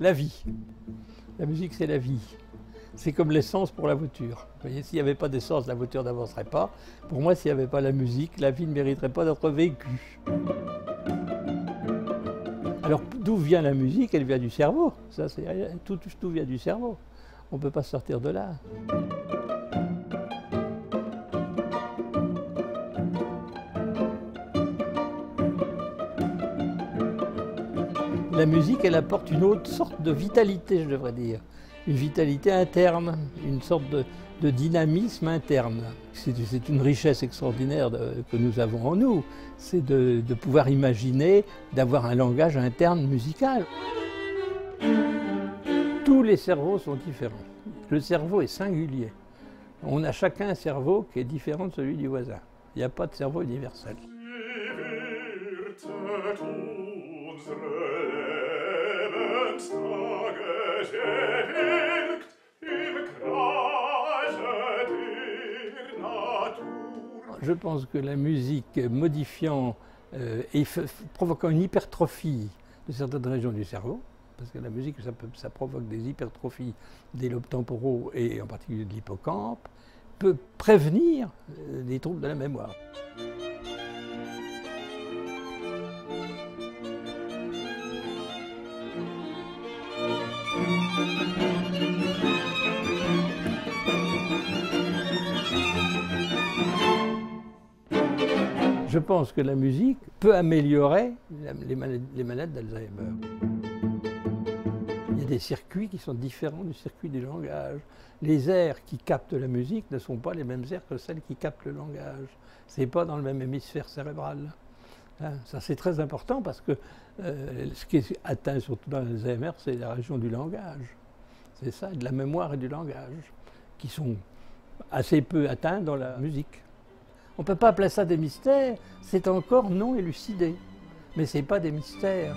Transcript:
la vie. La musique, c'est la vie. C'est comme l'essence pour la voiture. Vous voyez, s'il n'y avait pas d'essence, la voiture n'avancerait pas. Pour moi, s'il n'y avait pas la musique, la vie ne mériterait pas d'être vécue. Alors, d'où vient la musique? Elle vient du cerveau. Ça, tout, tout vient du cerveau. On ne peut pas sortir de là. La musique, elle apporte une autre sorte de vitalité, je devrais dire. Une vitalité interne, une sorte de, dynamisme interne. C'est une richesse extraordinaire que nous avons en nous. C'est de, pouvoir imaginer, d'avoir un langage interne musical. Tous les cerveaux sont différents. Le cerveau est singulier. On a chacun un cerveau qui est différent de celui du voisin. Il n'y a pas de cerveau universel. Je pense que la musique modifiant euh, et provoquant une hypertrophie de certaines régions du cerveau, parce que la musique, ça, provoque des hypertrophies des lobes temporaux et en particulier de l'hippocampe, peut prévenir euh, des troubles de la mémoire. Je pense que la musique peut améliorer les maladies d'Alzheimer. Il y a des circuits qui sont différents du circuit du langage. Les aires qui captent la musique ne sont pas les mêmes aires que celles qui captent le langage. Ce n'est pas dans le même hémisphère cérébral. Hein, ça c'est très important parce que euh, ce qui est atteint surtout dans l'Alzheimer, c'est la région du langage. C'est ça, de la mémoire et du langage, qui sont assez peu atteints dans la musique. On ne peut pas appeler ça des mystères, c'est encore non élucidé. Mais ce n'est pas des mystères.